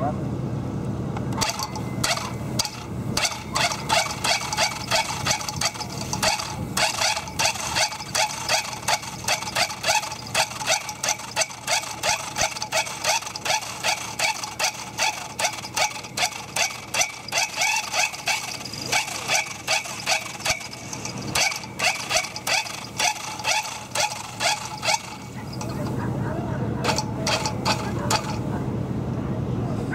Ha